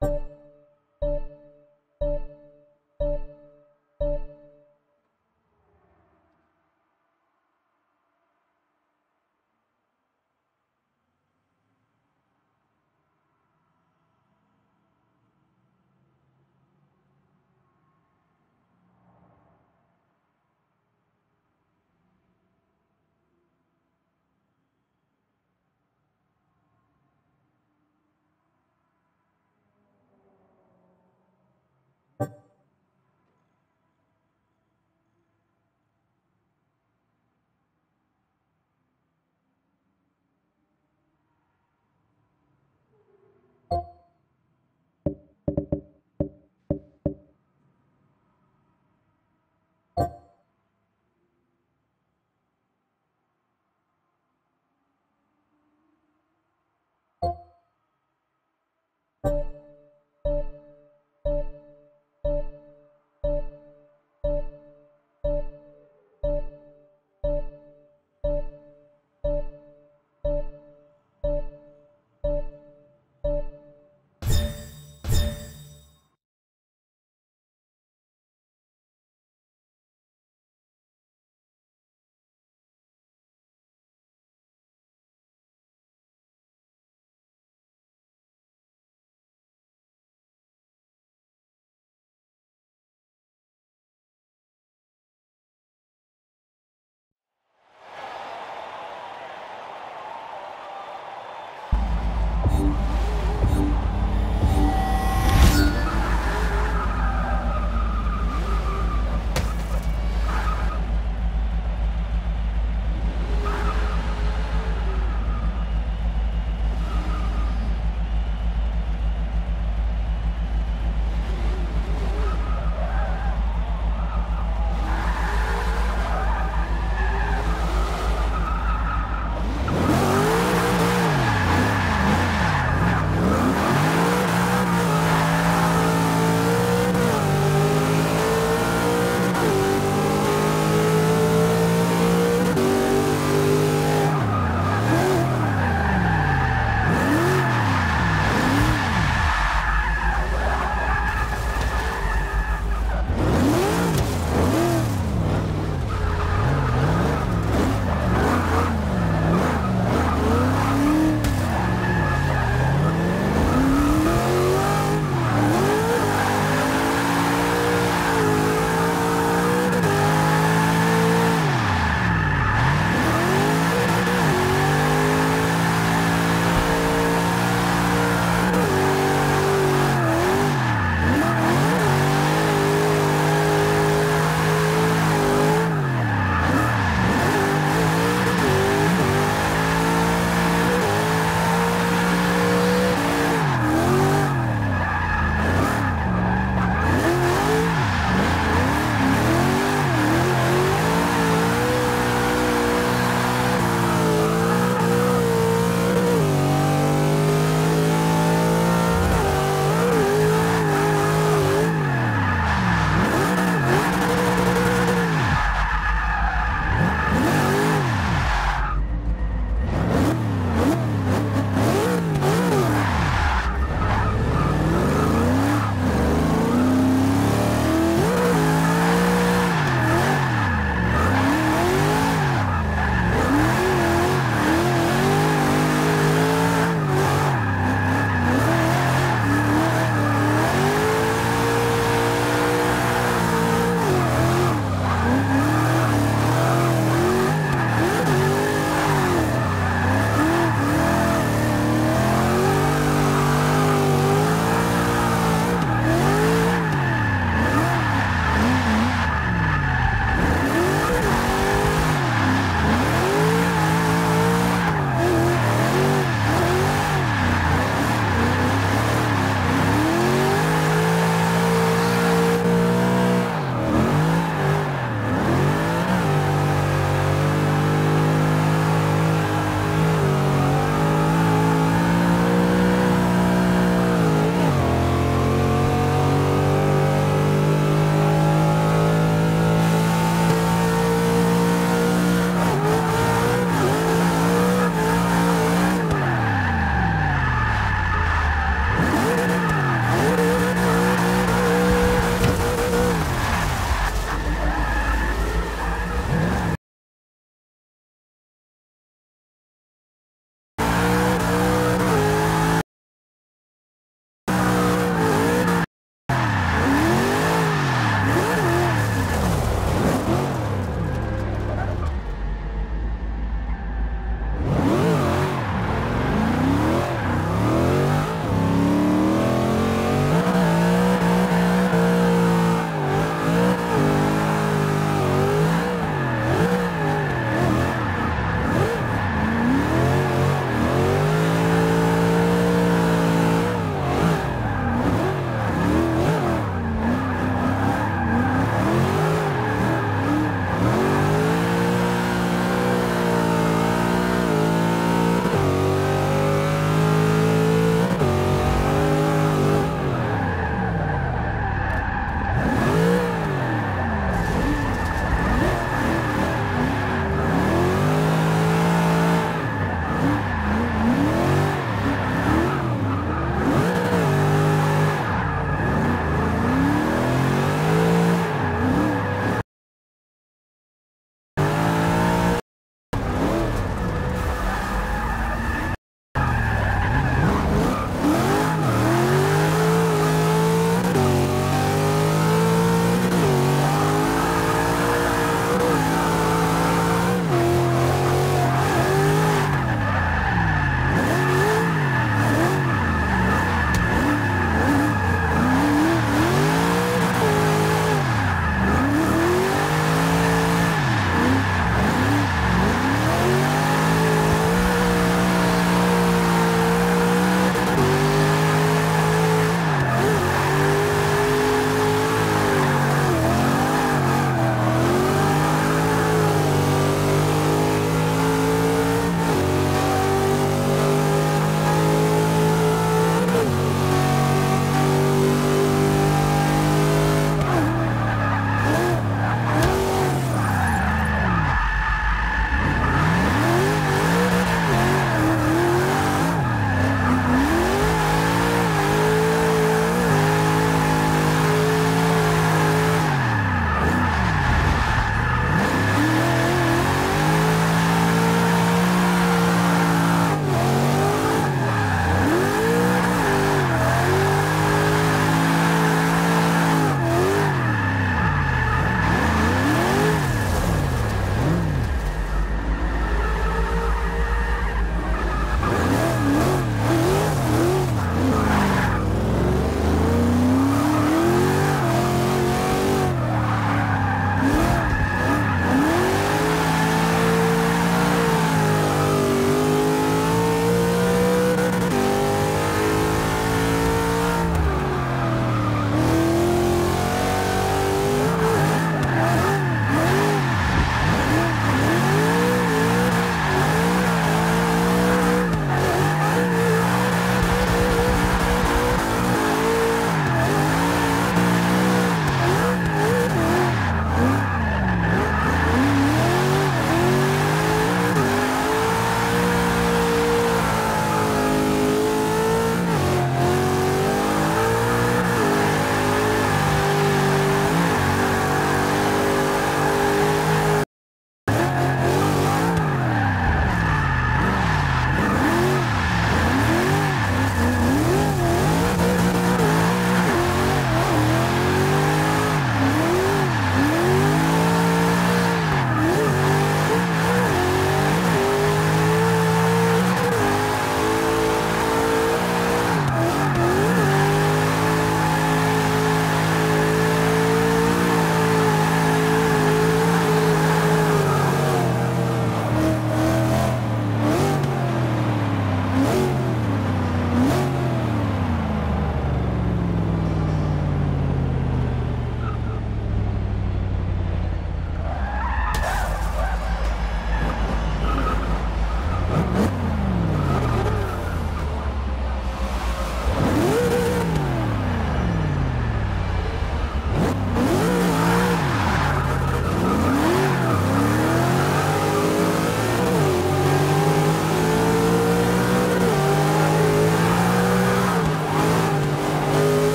you Thank you